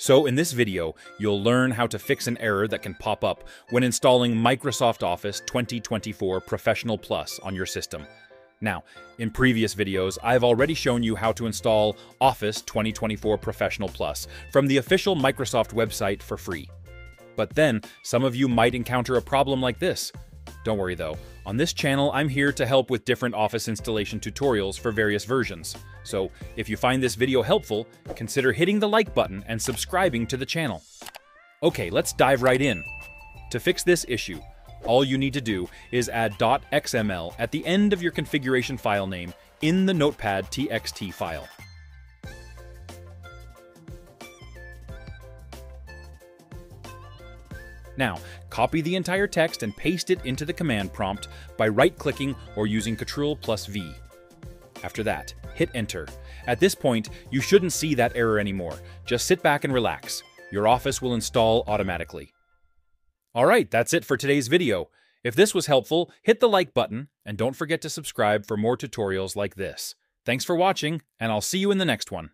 So in this video, you'll learn how to fix an error that can pop up when installing Microsoft Office 2024 Professional Plus on your system. Now, in previous videos, I've already shown you how to install Office 2024 Professional Plus from the official Microsoft website for free. But then, some of you might encounter a problem like this. Don't worry though, on this channel I'm here to help with different Office installation tutorials for various versions. So if you find this video helpful, consider hitting the like button and subscribing to the channel. Okay, let's dive right in. To fix this issue, all you need to do is add .xml at the end of your configuration file name in the Notepad TXT file. Now, copy the entire text and paste it into the command prompt by right-clicking or using Ctrl plus V. After that, hit enter. At this point, you shouldn't see that error anymore. Just sit back and relax. Your Office will install automatically. Alright, that's it for today's video. If this was helpful, hit the like button, and don't forget to subscribe for more tutorials like this. Thanks for watching, and I'll see you in the next one.